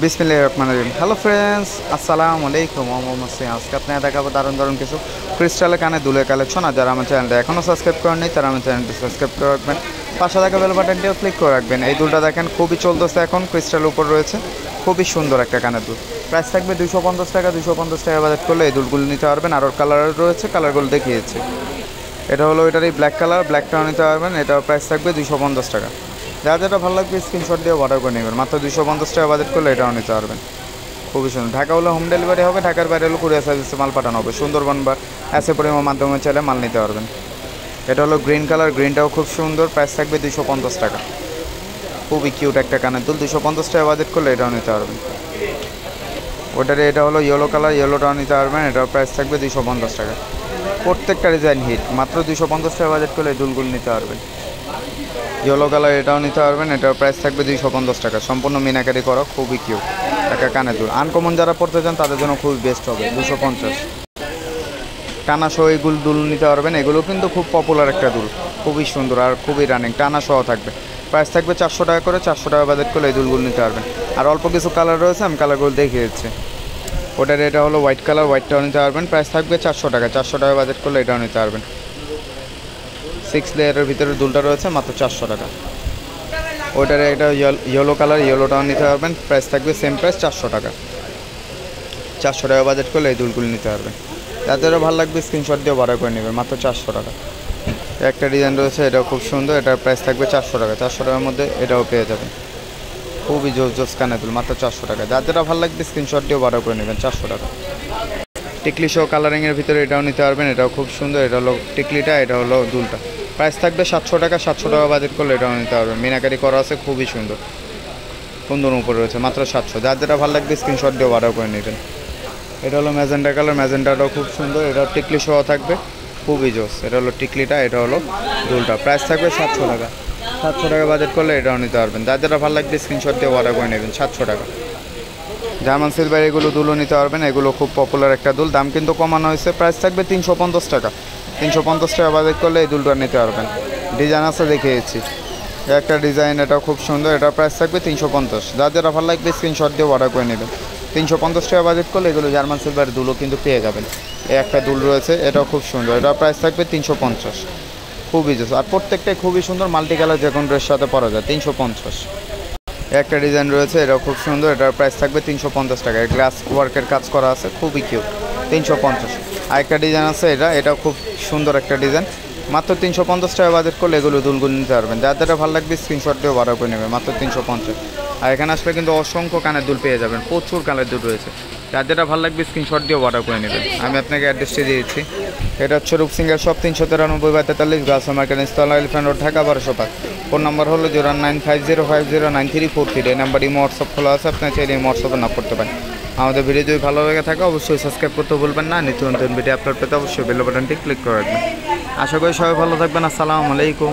রহিম। Hello friends আসসালামু আলাইকুম। মোহাম্মদ সিং আজকে আপনারা দেখাবো দারুণ দারুণ কিছু ক্রিস্টালের কানে দুলের কালেকশন আর যারা আমার চ্যানেলটা এখনও সাবস্ক্রাইব করেননি তারা আমার চ্যানেলটি সাবস্ক্রাইব করে রাখবেন। পাশে থাকা বেল বাটনটিও ক্লিক করে রাখবেন। এই দুলটা দেখেন, খুবই চলতেছে এখন ক্রিস্টাল উপর রয়েছে। খুবই সুন্দর একটা কানের দুল। প্রাইস থাকবে দুশো পঞ্চাশ টাকা দুশো পঞ্চাশ টাকা বাজেট করলে এই দুলগুলো নিতে পারবেন। আর ওর কালার রয়েছে কালারগুলো দেখিয়েছে। এটা হলো, এটারই ব্ল্যাক কালার ব্ল্যাকটাও নিতে পারবেন। এটার প্রাইস থাকবে দুশো পঞ্চাশ টাকা। যা যেটা ভালো লাগবে স্ক্রিনশট দিয়ে অর্ডার করে নেবেন। মাত্র দুশো পঞ্চাশ টাকা বাজেট করলে এটাও নিতে পারবেন। খুবই সুন্দর। ঢাকা হলে হোম ডেলিভারি হবে, ঢাকার বাইরে হলো কুরিয়ার সার্ভিসে মাল পাঠানো হবে। সুন্দরবন বা অ্যাসে পরিমাণ মাধ্যমে চাইলে মাল নিতে পারবেন। এটা হলো গ্রিন কালার গ্রিনটাও খুব সুন্দর প্রাইস থাকবে দুশো পঞ্চাশ টাকা। খুবই কিউট একটা কানের দুল দুশো পঞ্চাশ টাকা বাজেট করলে এটাও নিতে পারবেন। ওটার এটা হলো ইয়েলো কালার ইয়েলোটাও নিতে পারবেন, এটার প্রাইস থাকবে দুশো পঞ্চাশ টাকা। প্রত্যেকটা ডিজাইন হিট মাত্র দুশো পঞ্চাশ টাকা বাজেট করলে দুলগুলো নিতে পারবেন। ইয়েলো কালার এটাও নিতে পারবেন। এটার প্রাইস থাকবে দুইশো পঞ্চাশ টাকা। সম্পূর্ণ মিনাকারি করা, খুবই কিউ একটা কানের দুল। আনকমন যারা পড়তে চান, তাদের জন্য খুবই বেস্ট হবে দুশো পঞ্চাশ। টানা সহ এগুলো দুল নিতে পারবেন। এগুলো কিন্তু খুব পপুলার একটা দুল। খুবই সুন্দর আর খুবই রানিং টানা সহ থাকবে। প্রাইস থাকবে চারশো টাকা করে, চারশো টাকা বাজেট করলে এই দুলগুলো নিতে পারবেন। আর অল্প কিছু কালার রয়েছে, আমি কালারগুলো দেখিয়ে দিচ্ছি। ওটার এটা হলো হোয়াইট কালার হোয়াইটটাও নিতে পারবেন। প্রাইস থাকবে চারশো টাকা। চারশো টাকা বাজেট করলে এটাও নিতে পারবেন। সিক্স লেয়ারের ভিতরে দুলটা রয়েছে, মাত্র চারশো টাকা। ওইটার একটা ইয়েলো কালার ইয়েলোটাও নিতে পারবেন। প্রাইস থাকবে সেম প্রাইস চারশো টাকা। চারশো টাকা বাজেট করলে এই দুলগুলো নিতে পারবেন। যাদেরও ভালো লাগবে স্ক্রিনশট দিয়ে ভাড়া করে নেবেন, মাত্র চারশো টাকা। একটা ডিজাইন রয়েছে, এটাও খুব সুন্দর, এটার প্রাইস থাকবে চারশো টাকা। চারশো টাকার মধ্যে এটাও পেয়ে যাবেন। খুবই জোস জোস দুল, মাত্র চারশো টাকা। যেটা ভালো লাগবে স্ক্রিনশট দিয়ে ভাড়া করে নেবেন, চারশো টাকা। টিকলি সহ কালারিংয়ের ভিতরে এটাও নিতে পারবেন, এটাও খুব সুন্দর, এটা হলো টিকলিটা, এটা হলো দুলটা। প্রাইস থাকবে সাতশো টাকা সাতশো টাকা বাজেট করলে এটাও নিতে পারবেন। মিনাকারি করা আছে, খুবই সুন্দর। সুন্দর উপরে রয়েছে, মাত্র সাতশো। যার যেটা ভালো লাগবে স্ক্রিনশট দিয়ে অর্ডার করে নেবেন। এটা হলো ম্যাজেন্টা কালার, ম্যাজেন্টাটাও খুব সুন্দর, এটা টিকলি সহ থাকবে, খুবই জোস। এটা হলো টিকলিটা, এটা হলো দুলটা। প্রাইস থাকবে সাতশো টাকা। সাতশো টাকা বাজেট করলে এটাও নিতে পারবেন। যার যেটা ভালো লাগবে স্ক্রিনশট দিয়ে অর্ডার করে নেবেন, সাতশো টাকা। জার্মান সিলভার এগুলো দুলও নিতে পারবেন, এগুলো খুব পপুলার একটা দুল। দাম কিন্তু কমানো হয়েছে প্রাইস থাকবে তিনশো পঞ্চাশ টাকা। তিনশো পঞ্চাশ টাকা বাজেট করলে এই দুলটা নিতে পারবেন। ডিজাইন আছে দেখিয়েছি। একটা ডিজাইন এটাও খুব সুন্দর, এটা প্রাইস থাকবে তিনশো পঞ্চাশ। যার যেটা ভালো লাগবে স্ক্রিনশট দিয়ে অর্ডার করে নেবেন। তিনশো পঞ্চাশ টাকা বাজেট করলে এগুলো জার্মান সিলভার দুলও কিন্তু পেয়ে যাবেন। এই একটা দুল রয়েছে, এটাও খুব সুন্দর, এটা প্রাইস থাকবে তিনশো পঞ্চাশ। খুবই আর প্রত্যেকটাই খুবই সুন্দর মাল্টি কালার যে কোনো ড্রেস সাথে পরা যায়, তিনশো পঞ্চাশ। একটা ডিজাইন রয়েছে এটা খুব সুন্দর, এটার প্রাইস থাকবে তিনশো পঞ্চাশ টাকা। গ্লাস ওয়ার্কের কাজ করা আছে, খুবই কিউ তিনশো পঞ্চাশ। আরেকটা ডিজাইন আছে এটা এটা খুব সুন্দর একটা ডিজাইন মাত্র তিনশো পঞ্চাশ টাকা বাজেট করলে এগুলো দুলগুলো নিতে পারবেন। যার যেটা ভালো লাগবে স্ক্রিনশট দিয়ে অর্ডার করে নেবে মাত্র তিনশো পঞ্চাশ। আর এখানে আসলে কিন্তু অসংখ্য কানের দুল পেয়ে যাবেন, প্রচুর কানের দুল রয়েছে। যার যেটা ভালো লাগবে স্ক্রিনশট দিয়ে অর্ডার করে নেবেন আমি আপনাকে অ্যাড্রেসটি দিয়েছি। এটা হচ্ছে রূপসিংহের সব তিনশো তিরানব্বই বা তেতাল্লিশ গাছ মার্কেট ইনস্টল এলিফ্যান্ট রোড ঢাকা, বারোশো পাঁচ। ফোন নাম্বার হলো zero nine five zero five zero nine three four three এই নাম্বার ইমো হোয়াটসঅ্যাপ খোলা আছে আপনার চাইলে ইমো হোয়াটসঅ্যাপে না করতে পারেন। আমাদের ভিডিও যদি ভালো লেগে থাকে, অবশ্যই সাবস্ক্রাইব করতে ভুলবেন না। নিত্য নতুন ভিডিও আপলোড পেতে অবশ্যই বেল বাটনটি ক্লিক করে রাখবেন। আশা করি সবাই ভালো থাকবেন। আসসালামু আলাইকুম।